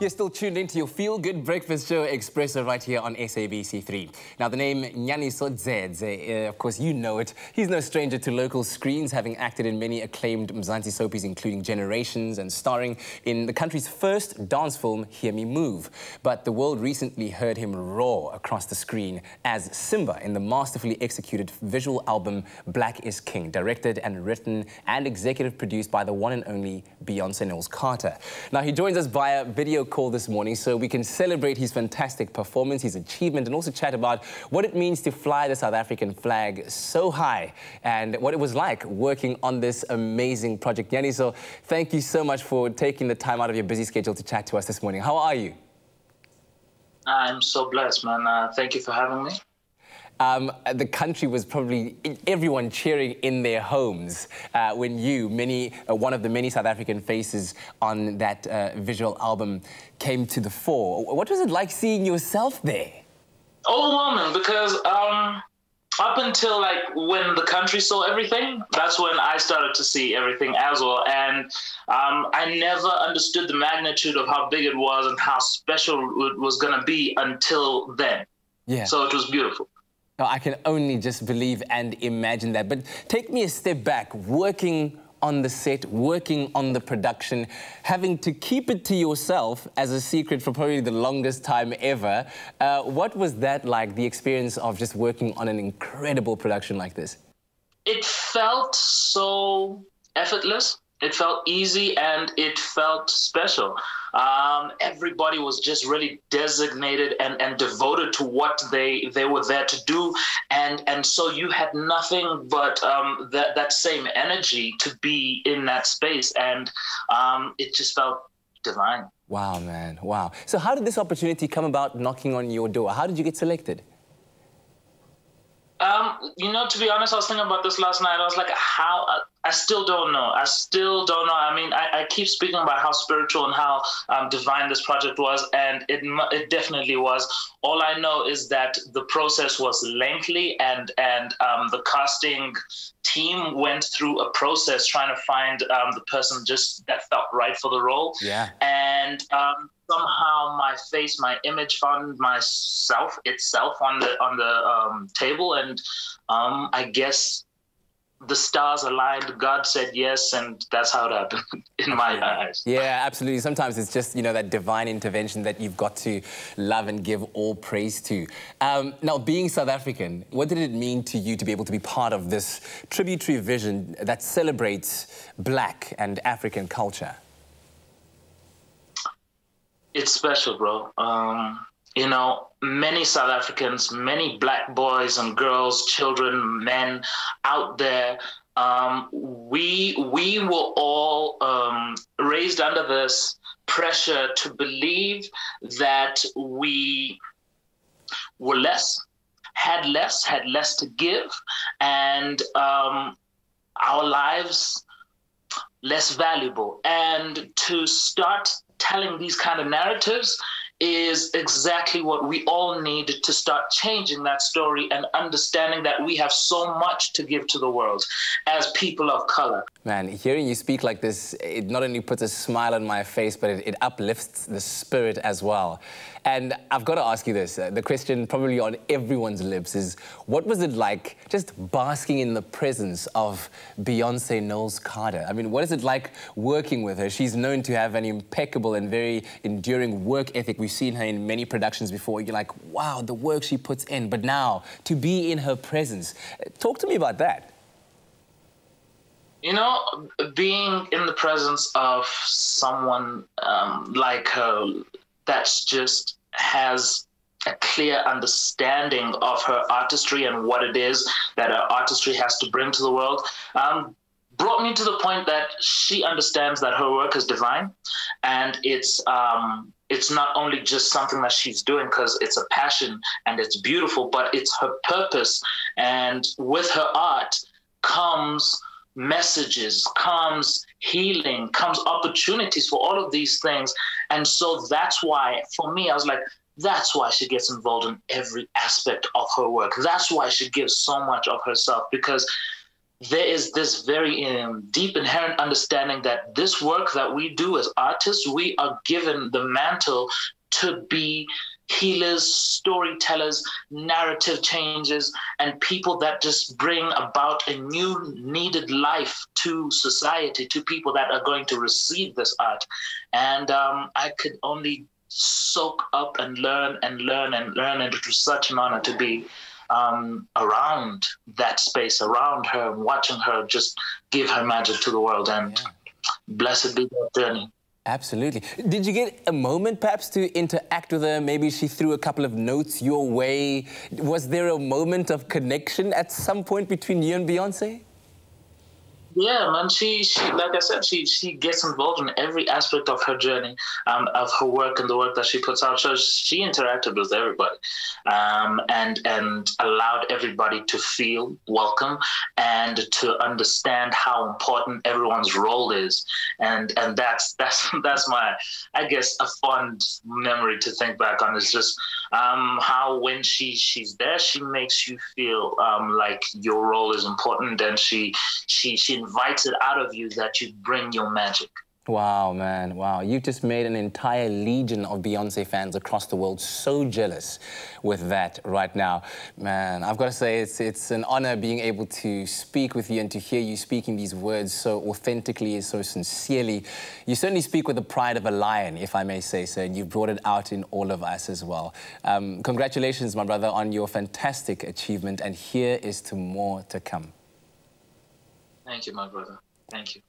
You're still tuned into your feel-good breakfast show, Expresso, right here on SABC3. Now, the name Nyaniso Dzedze, uh, of course, you know it. He's no stranger to local screens, having acted in many acclaimed Mzansi soapies, including Generations, and starring in the country's first dance film, Hear Me Move. But the world recently heard him roar across the screen as Simba in the masterfully executed visual album Black is King, directed and written and executive produced by the one and only Beyonce Knowles Carter. Now, he joins us via video call this morning so we can celebrate his fantastic performance, his achievement, and also chat about what it means to fly the South African flag so high and what it was like working on this amazing project. Nyani, so thank you so much for taking the time out of your busy schedule to chat to us this morning. How are you? I'm so blessed, man. Uh, thank you for having me. Um, the country was probably everyone cheering in their homes uh, when you, many, uh, one of the many South African faces on that uh, visual album, came to the fore. What was it like seeing yourself there? Overwhelming, because um, up until like when the country saw everything, that's when I started to see everything as well. And um, I never understood the magnitude of how big it was and how special it was going to be until then. Yeah. So it was beautiful. I can only just believe and imagine that. But take me a step back, working on the set, working on the production, having to keep it to yourself as a secret for probably the longest time ever. Uh, what was that like, the experience of just working on an incredible production like this? It felt so effortless it felt easy and it felt special. Um, everybody was just really designated and, and devoted to what they they were there to do, and and so you had nothing but um, that that same energy to be in that space, and um, it just felt divine. Wow, man! Wow. So how did this opportunity come about, knocking on your door? How did you get selected? Um, you know, to be honest, I was thinking about this last night. I was like, how? I, still don't know. I still don't know. I mean, I, I keep speaking about how spiritual and how um, divine this project was, and it it definitely was. All I know is that the process was lengthy, and and um, the casting team went through a process trying to find um, the person just that felt right for the role. Yeah. And um, somehow my face, my image found myself itself on the on the um, table, and um, I guess the stars aligned. God said yes, and that's how it happened in my eyes. Yeah, absolutely. Sometimes it's just you know that divine intervention that you've got to love and give all praise to. Um, now, being South African, what did it mean to you to be able to be part of this tributary vision that celebrates Black and African culture? It's special, bro. Um, you know, many South Africans, many black boys and girls, children, men out there, um, we we were all um, raised under this pressure to believe that we were less, had less, had less to give, and um, our lives less valuable. And to start telling these kind of narratives is exactly what we all need to start changing that story and understanding that we have so much to give to the world as people of color. Man, hearing you speak like this, it not only puts a smile on my face, but it, it uplifts the spirit as well. And I've got to ask you this, uh, the question probably on everyone's lips is, what was it like just basking in the presence of Beyonce Knowles Carter? I mean, what is it like working with her? She's known to have an impeccable and very enduring work ethic. We've seen her in many productions before. You're like, wow, the work she puts in. But now, to be in her presence, talk to me about that. You know, being in the presence of someone um, like her that's just has a clear understanding of her artistry and what it is that her artistry has to bring to the world um, brought me to the point that she understands that her work is divine and it's um, it's not only just something that she's doing because it's a passion and it's beautiful but it's her purpose. And with her art comes messages comes healing comes opportunities for all of these things and so that's why for me i was like that's why she gets involved in every aspect of her work. That's why she gives so much of herself because there is this very um, deep inherent understanding that this work that we do as artists, we are given the mantle to be healers, storytellers, narrative changes, and people that just bring about a new needed life to society, to people that are going to receive this art. And um, I could only soak up and learn and learn and learn, and it was such an honor to be um, around that space, around her, watching her just give her magic to the world. And yeah. blessed be that journey. Absolutely. Did you get a moment perhaps to interact with her? Maybe she threw a couple of notes your way. Was there a moment of connection at some point between you and Beyonce? Yeah, man. She, she, like I said, she, she gets involved in every aspect of her journey, um, of her work and the work that she puts out. So she interacted with everybody, um, and and allowed everybody to feel welcome and to understand how important everyone's role is. And and that's that's that's my, I guess, a fond memory to think back on. Is just um, how when she she's there, she makes you feel um, like your role is important, and she she she invites it out of you that you bring your magic. Wow, man, wow. You've just made an entire legion of Beyonce fans across the world so jealous with that right now. Man, I've got to say, it's, it's an honor being able to speak with you and to hear you speaking these words so authentically and so sincerely. You certainly speak with the pride of a lion, if I may say so, and you've brought it out in all of us as well. Um, congratulations, my brother, on your fantastic achievement, and here is to more to come. Thank you, my brother. Thank you.